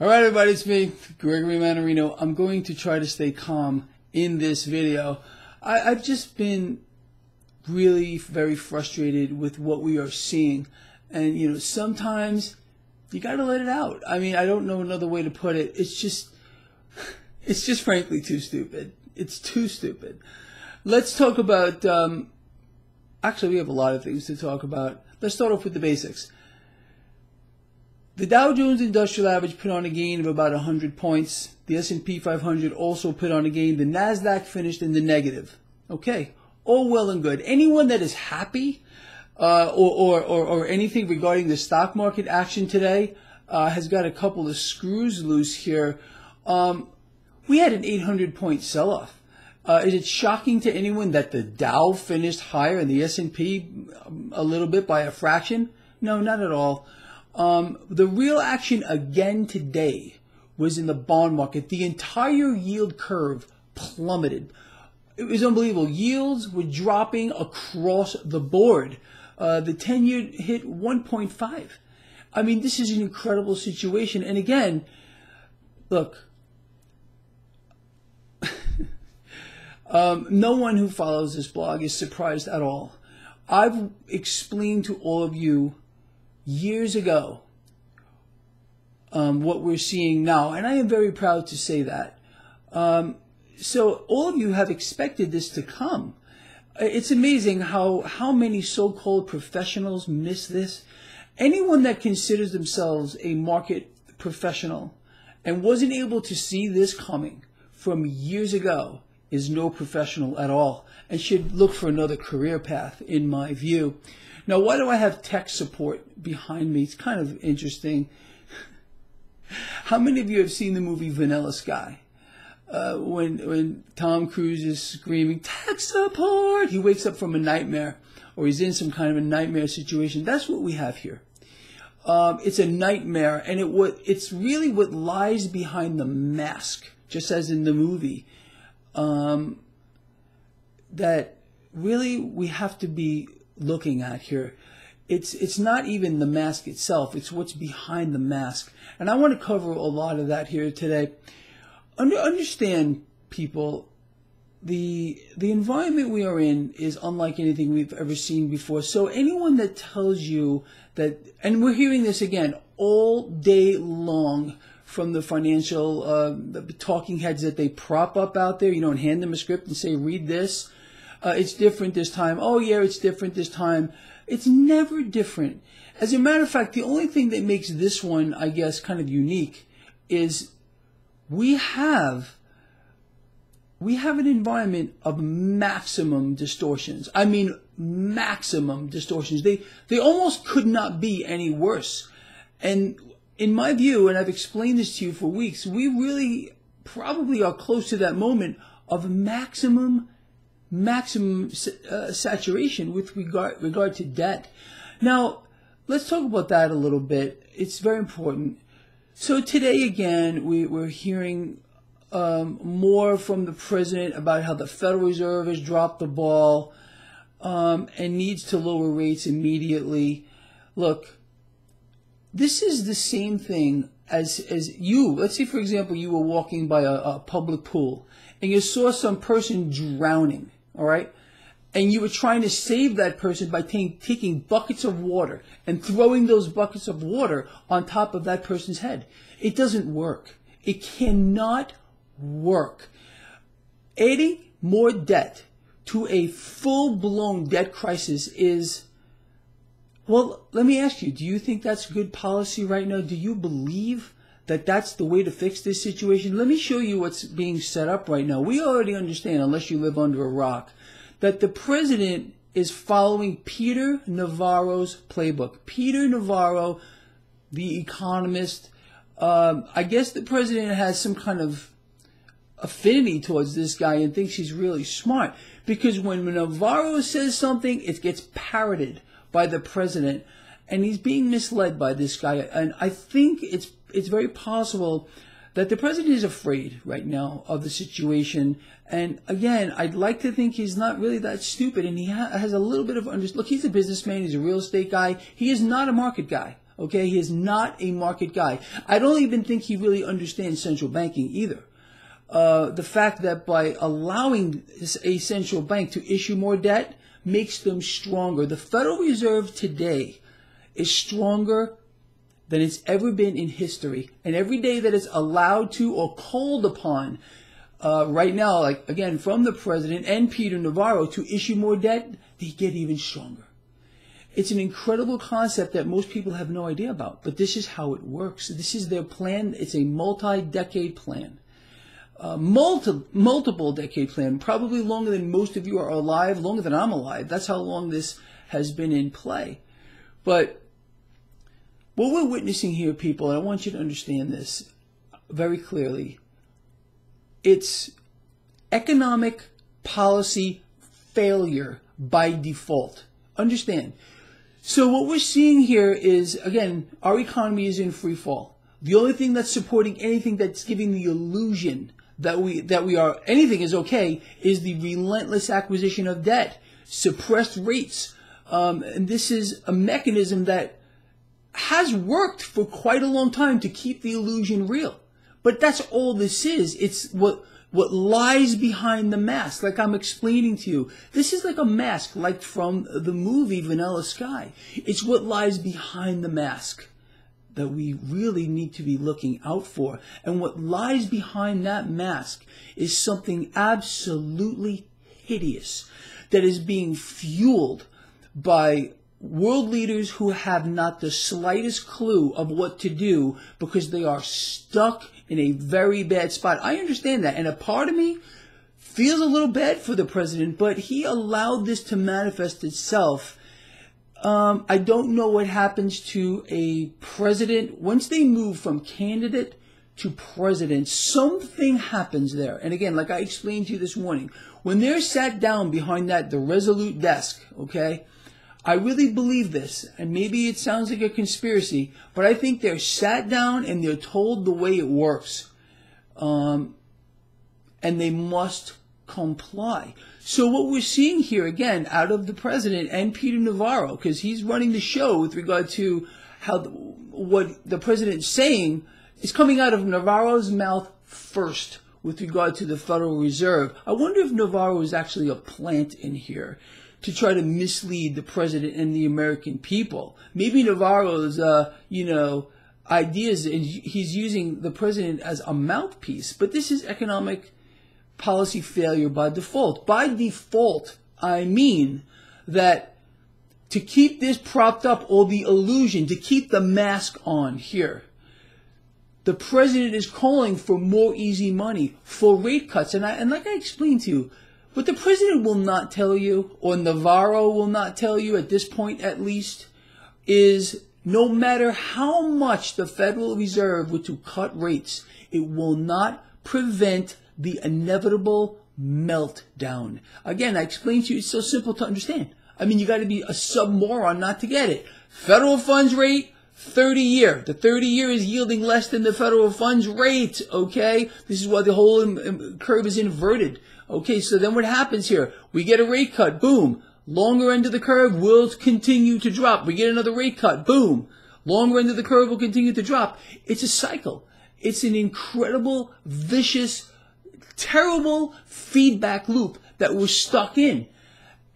All right, everybody, it's me, Gregory Mannarino. I'm going to try to stay calm in this video. I, I've just been really very frustrated with what we are seeing. And, you know, sometimes you got to let it out. I mean, I don't know another way to put it. It's just, it's just frankly too stupid. It's too stupid. Let's talk about, um, actually, we have a lot of things to talk about. Let's start off with the basics. The Dow Jones Industrial Average put on a gain of about 100 points. The S&P 500 also put on a gain. The Nasdaq finished in the negative. Okay, all well and good. Anyone that is happy uh, or, or, or, or, anything regarding the stock market action today uh, has got a couple of screws loose here. Um, we had an 800 point sell-off. Uh, is it shocking to anyone that the Dow finished higher and the S&P um, a little bit by a fraction? No, not at all. Um, the real action again today was in the bond market. The entire yield curve plummeted. It was unbelievable. Yields were dropping across the board. Uh, the 10 year hit 1.5. I mean, this is an incredible situation. And again, look, um, no one who follows this blog is surprised at all. I've explained to all of you years ago um, what we're seeing now, and I am very proud to say that. Um, so all of you have expected this to come. It's amazing how how many so-called professionals miss this. Anyone that considers themselves a market professional and wasn't able to see this coming from years ago is no professional at all and should look for another career path, in my view. Now, why do I have tech support behind me? It's kind of interesting. How many of you have seen the movie Vanilla Sky? Uh, when when Tom Cruise is screaming tech support, he wakes up from a nightmare, or he's in some kind of a nightmare situation. That's what we have here. Um, it's a nightmare, and it what it's really what lies behind the mask, just as in the movie. Um, that really we have to be looking at here. It's it's not even the mask itself; it's what's behind the mask. And I want to cover a lot of that here today. Under, understand, people, the the environment we are in is unlike anything we've ever seen before. So anyone that tells you that, and we're hearing this again all day long from the financial uh, the talking heads that they prop up out there. You don't hand them a script and say, "Read this." Uh, it's different this time. Oh, yeah, it's different this time. It's never different. As a matter of fact, the only thing that makes this one, I guess, kind of unique is we have we have an environment of maximum distortions. I mean, maximum distortions. They they almost could not be any worse. And in my view, and I've explained this to you for weeks, we really probably are close to that moment of maximum maximum uh, saturation with regard regard to debt. Now, let's talk about that a little bit. It's very important. So today again, we, we're hearing um, more from the president about how the Federal Reserve has dropped the ball um, and needs to lower rates immediately. Look, this is the same thing as as you. Let's say, for example, you were walking by a, a public pool and you saw some person drowning all right? And you were trying to save that person by t- taking buckets of water and throwing those buckets of water on top of that person's head. It doesn't work. It cannot work. Adding more debt to a full blown debt crisis is, well, let me ask you, do you think that's good policy right now? Do you believe that that's the way to fix this situation? Let me show you what's being set up right now. We already understand, unless you live under a rock, that the president is following Peter Navarro's playbook. Peter Navarro, the economist, um, I guess the president has some kind of affinity towards this guy and thinks he's really smart because when Navarro says something, it gets parroted by the president and he's being misled by this guy. And I think it's it's very possible that the president is afraid right now of the situation. And again, I'd like to think he's not really that stupid, and he ha- has a little bit of under. Look, he's a businessman. He's a real estate guy. He is not a market guy. Okay, he is not a market guy. I don't even think he really understands central banking either. Uh, the fact that by allowing a central bank to issue more debt makes them stronger. The Federal Reserve today is stronger than it's ever been in history. And every day that it's allowed to or called upon uh, right now, like again, from the president and Peter Navarro to issue more debt, they get even stronger. It's an incredible concept that most people have no idea about, but this is how it works. This is their plan. It's a multi-decade plan. Uh, multi- multiple decade plan, probably longer than most of you are alive, longer than I'm alive. That's how long this has been in play. But what we're witnessing here, people, and I want you to understand this very clearly, it's economic policy failure by default. Understand. So what we're seeing here is, again, our economy is in free fall. The only thing that's supporting anything that's giving the illusion that we that we are anything is okay is the relentless acquisition of debt, suppressed rates, um, and this is a mechanism that has worked for quite a long time to keep the illusion real. But that's all this is. It's what what lies behind the mask, like I'm explaining to you. This is like a mask, like from the movie Vanilla Sky. It's what lies behind the mask that we really need to be looking out for. And what lies behind that mask is something absolutely hideous that is being fueled by world leaders who have not the slightest clue of what to do because they are stuck in a very bad spot. I understand that. And a part of me feels a little bad for the president, but he allowed this to manifest itself. Um, I don't know what happens to a president once they move from candidate to president. Something happens there. And again, like I explained to you this morning, when they're sat down behind that, the resolute desk, okay, I really believe this, and maybe it sounds like a conspiracy, but I think they're sat down and they're told the way it works. Um, and they must comply. So what we're seeing here again out of the president and Peter Navarro, because he's running the show with regard to how the, what the president's saying is coming out of Navarro's mouth first with regard to the Federal Reserve. I wonder if Navarro is actually a plant in here to try to mislead the president and the American people. Maybe Navarro's, uh, you know, ideas, and he's using the president as a mouthpiece, but this is economic policy failure by default. By default, I mean that to keep this propped up or the illusion, to keep the mask on here, the president is calling for more easy money, for rate cuts. And, I, and like I explained to you, what the president will not tell you, or Navarro will not tell you at this point at least, is no matter how much the Federal Reserve were to cut rates, it will not prevent the inevitable meltdown. Again, I explained to you, it's so simple to understand. I mean, you got to be a sub-moron not to get it. Federal funds rate, 30 year. The 30 year is yielding less than the federal funds rate, okay? This is why the whole um, um, curve is inverted. Okay, so then what happens here? We get a rate cut, boom. Longer end of the curve will continue to drop. We get another rate cut, boom. Longer end of the curve will continue to drop. It's a cycle. It's an incredible, vicious, terrible feedback loop that we're stuck in.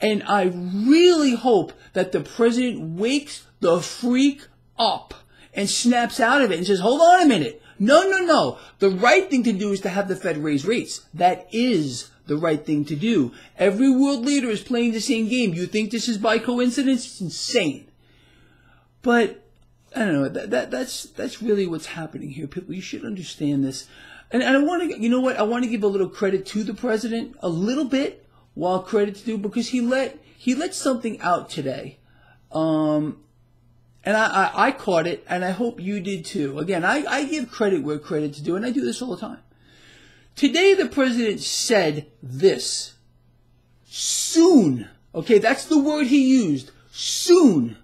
And I really hope that the president wakes the freak up and snaps out of it and says, hold on a minute. No, no, no. The right thing to do is to have the Fed raise rates. That is the right thing to do. Every world leader is playing the same game. You think this is by coincidence? It's insane. But I don't know. That, that that's that's really what's happening here. People, you should understand this. And, and I want to, you know what? I want to give a little credit to the president, a little bit, while credit to do because he let he let something out today. Um, and I, I, I, caught it, and I hope you did too. Again, I, I give credit where credit's due, and I do this all the time. Today, the president said this. Soon, okay, that's the word he used. Soon,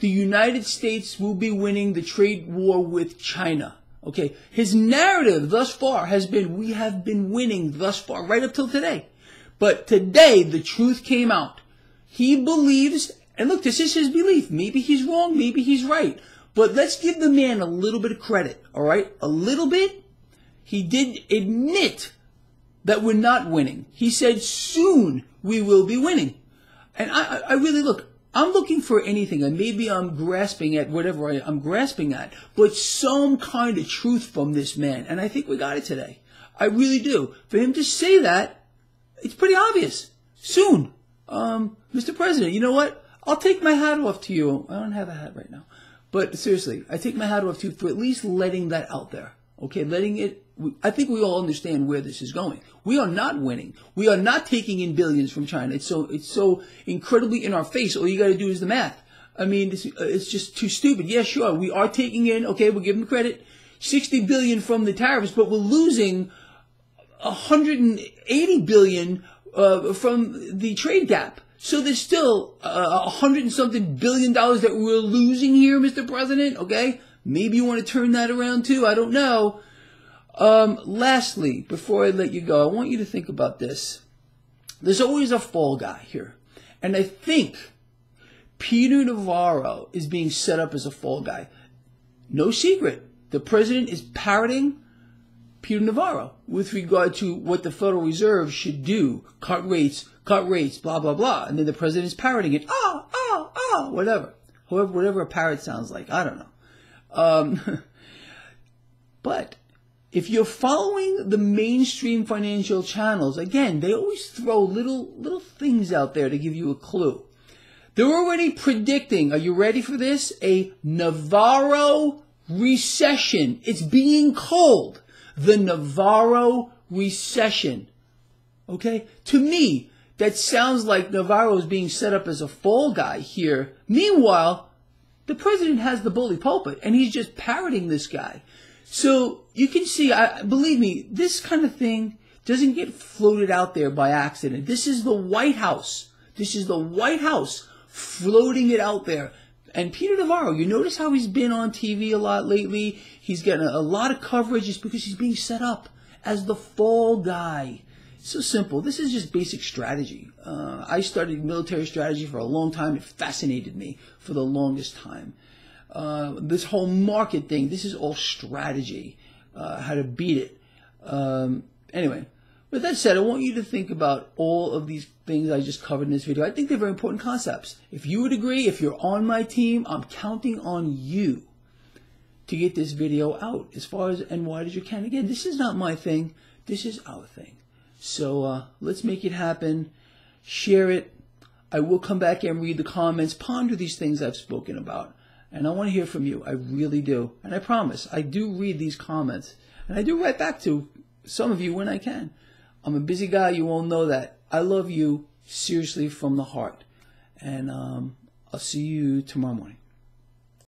the United States will be winning the trade war with China. Okay, his narrative thus far has been we have been winning thus far, right up till today. But today, the truth came out. He believes, and look, this is his belief. Maybe he's wrong, maybe he's right. But let's give the man a little bit of credit, all right? A little bit. He did admit that we're not winning. He said soon we will be winning. And I, I really look, I'm looking for anything, and maybe I'm grasping at whatever I, am grasping at, but some kind of truth from this man. And I think we got it today. I really do. For him to say that, it's pretty obvious. Soon. Um, Mr. President, you know what? I'll take my hat off to you. I don't have a hat right now. But seriously, I take my hat off to you for at least letting that out there. Okay, letting it. I think we all understand where this is going. We are not winning. We are not taking in billions from China. It's so it's so incredibly in our face. All you got to do is the math. I mean, it's, it's just too stupid. Yeah, sure, we are taking in. Okay, we'll give them credit. 60 billion from the tariffs, but we're losing 180 billion uh, from the trade gap. So there's still uh, a uh, hundred and something billion dollars that we're losing here, Mr. President. Okay, maybe you want to turn that around too. I don't know. Um, lastly, before I let you go, I want you to think about this. There's always a fall guy here, and I think Peter Navarro is being set up as a fall guy. No secret, the president is parroting Peter Navarro with regard to what the Federal Reserve should do, cut rates, cut rates, blah, blah, blah. And then the president is parroting it, oh, oh, oh, whatever. However, whatever a parrot sounds like, I don't know. Um, but if you're following the mainstream financial channels, again, they always throw little, little things out there to give you a clue. They're already predicting, are you ready for this? A Navarro recession. It's being called the Navarro recession. Okay? To me, that sounds like Navarro is being set up as a fall guy here. Meanwhile, the president has the bully pulpit and he's just parroting this guy. So you can see, I, believe me, this kind of thing doesn't get floated out there by accident. This is the White House. This is the White House floating it out there. And Peter Navarro, you notice how he's been on TV a lot lately? He's getting a, a lot of coverage just because he's being set up as the fall guy. So simple. This is just basic strategy. Uh, I studied military strategy for a long time. It fascinated me for the longest time. Uh, this whole market thing, this is all strategy, uh, how to beat it. Um, anyway, with that said, I want you to think about all of these things I just covered in this video. I think they're very important concepts. If you would agree, if you're on my team, I'm counting on you to get this video out as far as and wide as you can. Again, this is not my thing. This is our thing. So uh, let's make it happen. Share it. I will come back and read the comments, ponder these things I've spoken about. And I want to hear from you. I really do. And I promise, I do read these comments. And I do write back to some of you when I can. I'm a busy guy. You all know that. I love you seriously from the heart. And um, I'll see you tomorrow morning.